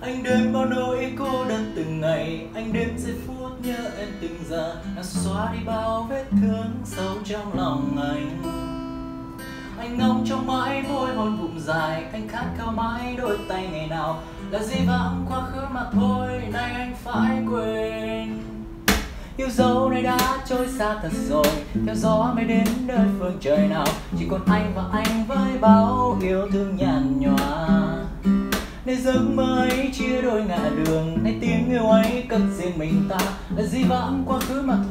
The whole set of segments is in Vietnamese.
anh đêm bao nỗi cô đơn từng ngày, anh đêm giây phút nhớ em từng giờ. Đã xóa đi bao vết thương sâu trong lòng anh. Anh ngóng trong mãi môi hôn vùng dài, anh khát khao mãi đôi tay ngày nào. Là gì vãng quá khứ mà thôi, nay anh phải quên yêu dấu này đã trôi xa thật rồi, theo gió mới đến nơi phương trời nào. Chỉ còn anh và anh với bao yêu thương nhàn nhòa. Nơi giấc mơ ấy chia đôi ngả đường nay tiếng yêu ấy cất riêng mình ta. Là di vãng quá khứ mà thôi.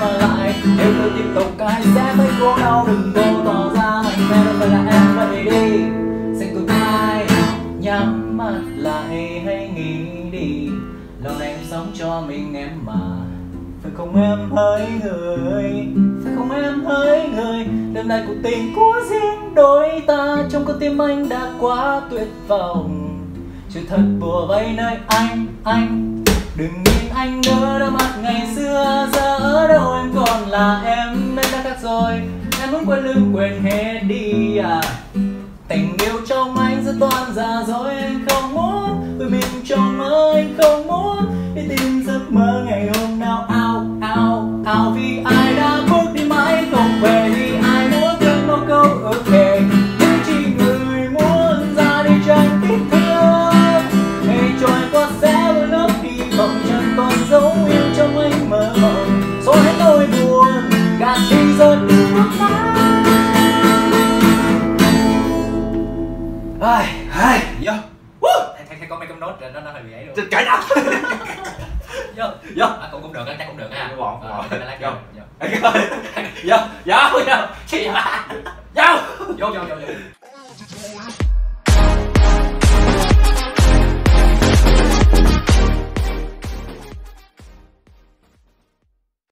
Mà lại. Nếu tôi tiếp tục anh sẽ thấy khổ đau, đừng vô tỏ ra mạnh mẽ. Đâu phải là em vậy đi. Xin cùng ai nhắm mắt lại hay nghĩ đi. Lòng em sống cho mình em mà. Phải không em hỡi người? Phải không em hỡi người? Đêm nay cuộc tình của riêng đôi ta, trong con tim anh đã quá tuyệt vọng. Chuyện thật bùa vây nơi anh anh. Đừng nhìn anh nữa đã mắt là em nên đã khác rồi. Em muốn quên lưng quên hết đi à. Tình yêu trong anh rất toan giả dối anh không muốn. Vì mình trong mơ, anh không muốn. Đi tìm giấc mơ ngày hôm nào, ao ao ao vì ai giọt nước mắt ai ai Vô thầy thầy thầy con mấy con nốt rồi nó nó hơi bị ấy luôn. Trời đâu vô Vô à, cũng cũng được chắc cũng được ha. Để lát Vô. vô Vô Vô Vô Vô vô vô vô vô